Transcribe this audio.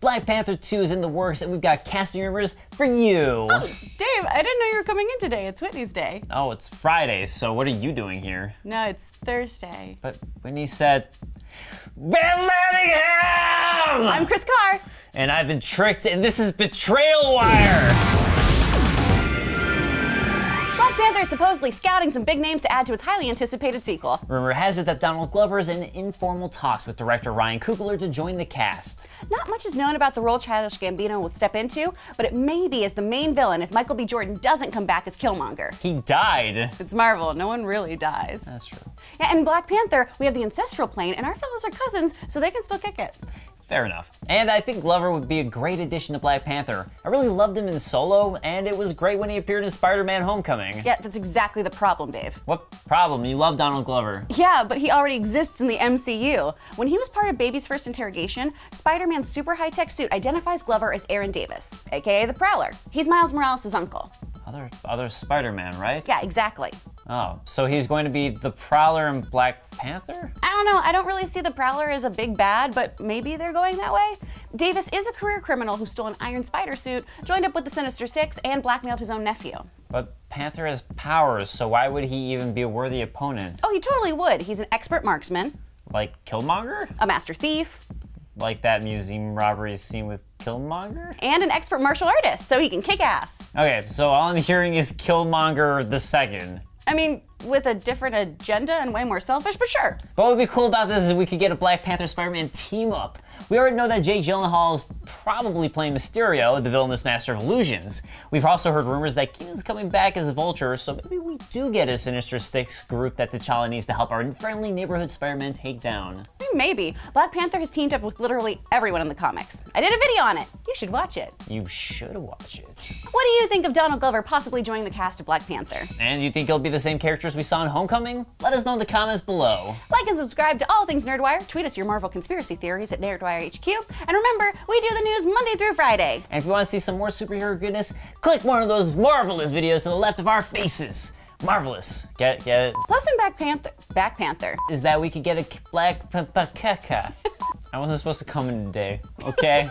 Black Panther 2 is in the works, and we've got casting rumors for you. Oh, Dave, I didn't know you were coming in today. It's Whitney's day. Oh, it's Friday, so what are you doing here? No, it's Thursday. But Whitney said, Bellingham! I'm Chris Carr. And I've been tricked, and this is Betrayal Wire! Is supposedly scouting some big names to add to its highly anticipated sequel. Rumor has it that Donald Glover is in informal talks with director Ryan Coogler to join the cast. Not much is known about the role Childish Gambino will step into, but it may be as the main villain if Michael B. Jordan doesn't come back as Killmonger. He died. It's Marvel, no one really dies. That's true. Yeah, and Black Panther, we have the ancestral plane, and our fellows are cousins, so they can still kick it. Fair enough. And I think Glover would be a great addition to Black Panther. I really loved him in Solo, and it was great when he appeared in Spider-Man Homecoming. Yeah, that's exactly the problem, Dave. What problem? You love Donald Glover. Yeah, but he already exists in the MCU. When he was part of Baby's first interrogation, Spider-Man's super high-tech suit identifies Glover as Aaron Davis, aka the Prowler. He's Miles Morales' uncle. Other other Spider-Man, right? Yeah, exactly. Oh, so he's going to be the Prowler and Black Panther? I don't know, I don't really see the Prowler as a big bad, but maybe they're going that way. Davis is a career criminal who stole an Iron Spider suit, joined up with the Sinister Six, and blackmailed his own nephew. But Panther has powers, so why would he even be a worthy opponent? Oh, he totally would. He's an expert marksman, Like Killmonger? a master thief, Like that museum robbery scene with Killmonger? and an expert martial artist, so he can kick ass. Okay, so all I'm hearing is Killmonger the second. I mean, with a different agenda and way more selfish, but sure. But what would be cool about this is we could get a Black Panther Spider-Man team up. We already know that Jake Gyllenhaal is probably playing Mysterio, the villainous master of illusions. We've also heard rumors that Keaton's coming back as Vulture, so maybe we do get a Sinister Six group that T'Challa needs to help our friendly neighborhood Spider-Man take down. Maybe. Black Panther has teamed up with literally everyone in the comics. I did a video on it. You should watch it. You should watch it. What do you think of Donald Glover possibly joining the cast of Black Panther? And you think he'll be the same characters we saw in Homecoming? Let us know in the comments below. Like and subscribe to all things Nerdwire. Tweet us your Marvel conspiracy theories at NerdwireHQ. And remember, we do the news Monday through Friday. And if you want to see some more superhero goodness, click one of those marvelous videos to the left of our faces. Marvelous. Get get it? Plus in Black Panther, Black Panther. Is that we could get a black p- p- I wasn't supposed to come in today, okay?